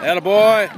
Attaboy.